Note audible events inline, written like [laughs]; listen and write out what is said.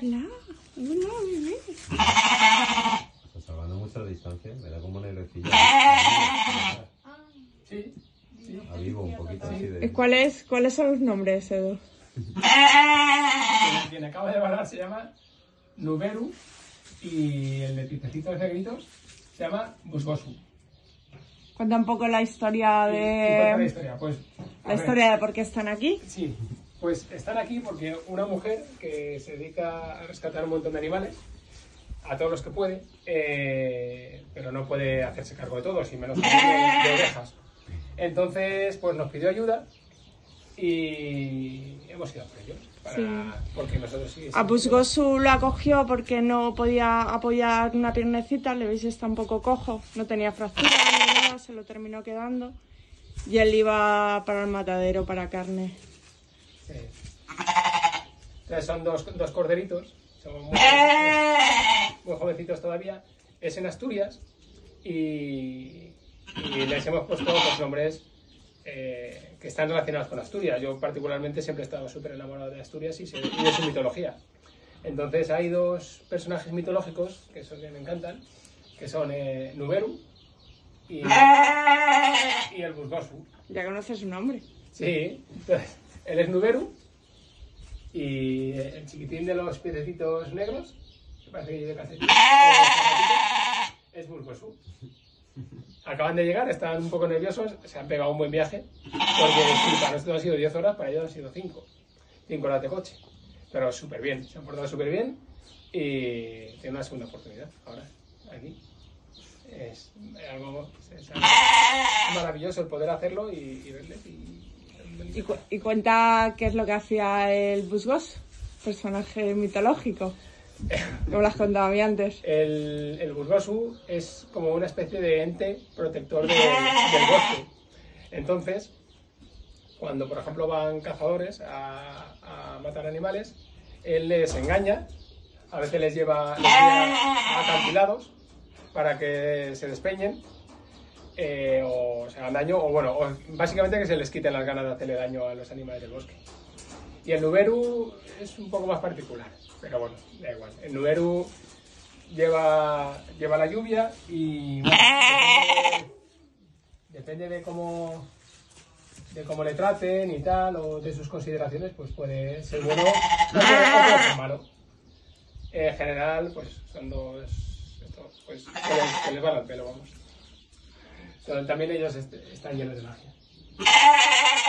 Hola, hola, bebé. Pues salvando mucha distancia, me da como nerviosilla. Sí. A vivo un poquito así ¿Y de... ¿Cuáles, ¿Cuáles son los nombres, Edu? [laughs] Quien acaba de balar se llama Nuberu y el de picecitos negritos se llama Busgosu. Cuenta un poco la historia Y- y cuenta la de... historia, pues. La ver. historia de por qué están aquí. Sí, pues están aquí porque una mujer que se dedica a rescatar un montón de animales, a todos los que puede, eh, pero no puede hacerse cargo de todos, y menos de, de [laughs] ovejas. Entonces, pues nos pidió ayuda y hemos ido a por ellos. Para, Sí. Porque nosotros sí. A Busgosu lo acogió porque no podía apoyar una piernecita, le veis está un poco cojo, no tenía fractura ni nada, se lo terminó quedando. Y él iba para el matadero para carne. Entonces son dos, dos corderitos, son muy jovencitos, muy jovencitos todavía. Es en Asturias y, y les hemos puesto pues, nombres eh, que están relacionados con Asturias. Yo particularmente siempre he estado súper enamorado de Asturias y, se- y de su mitología. Entonces hay dos personajes mitológicos que son que me encantan, que son eh, Nuberu y, y el Busgosu. Ya conoces su nombre. Sí, entonces, él es Nuberu y el chiquitín de los piececitos negros, que parece que lleva calcetín, eh, es Bulgosu. Acaban de llegar, están un poco nerviosos, se han pegado un buen viaje, porque para nosotros han sido 10 horas, para ellos han sido 5. 5 horas de coche. Pero súper bien, se han portado súper bien y tienen una segunda oportunidad ahora, aquí. Es maravilloso el poder hacerlo y, y verles y, Y, cu- y cuenta qué es lo que hacía el Busgos, personaje mitológico. [coughs] Como lo has contado a mí antes. El, el Burgosu es como una especie de ente protector de- del bosque. Entonces, cuando por ejemplo van cazadores a, a matar animales, él les engaña, a veces les lleva, les lleva a acantilados para que se despeñen eh, se hagan daño, o bueno, o básicamente que se les quiten las ganas de hacerle daño a los animales del bosque. Y el Nuberu es un poco más particular, pero bueno, da igual. El Nuberu lleva, lleva la lluvia y bueno, depende, de cómo de cómo le traten y tal, o de sus consideraciones, pues puede ser bueno o puede, ser malo. En general, pues son dos, esto, pues, que les, les van al pelo, vamos. También ellos est- están llenos de magia. [laughs]